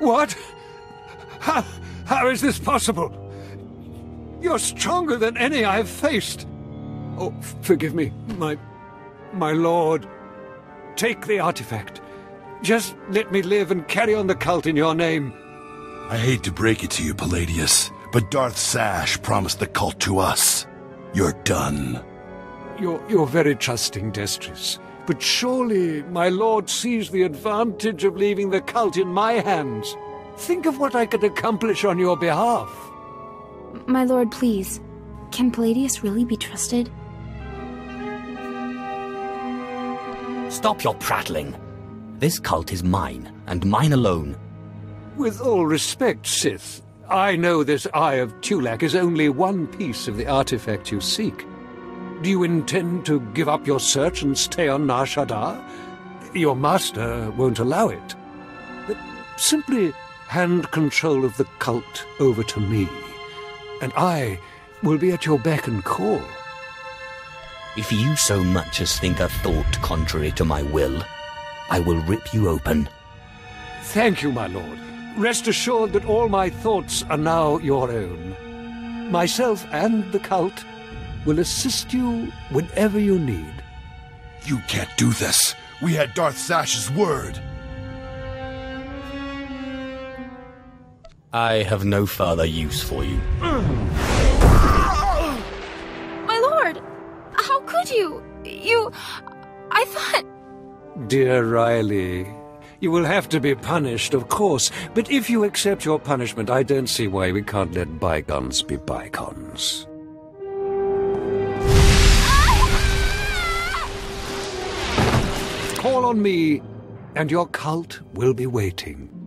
What? How, how is this possible? You're stronger than any I've faced. Oh, forgive me, my... my lord. Take the artifact. Just let me live and carry on the cult in your name. I hate to break it to you, Palladius, but Darth Zash promised the cult to us. You're done. You're, you're very trusting, Destris. But surely my lord sees the advantage of leaving the cult in my hands. Think of what I could accomplish on your behalf. My lord, please. Can Palladius really be trusted? Stop your prattling. This cult is mine, and mine alone. With all respect, Sith, I know this Eye of Tulak is only one piece of the artifact you seek. Do you intend to give up your search and stay on Nar Shaddaa? Your master won't allow it. But simply hand control of the cult over to me, and I will be at your beck and call. If you so much as think a thought contrary to my will, I will rip you open. Thank you, my lord. Rest assured that all my thoughts are now your own. Myself and the cult will assist you whenever you need. You can't do this. We had Darth Zash's word. I have no further use for you. My lord! How could you? You. I thought. Dear Riley, you will have to be punished, of course, but if you accept your punishment, I don't see why we can't let bygones be bygones. Call on me, and your cult will be waiting.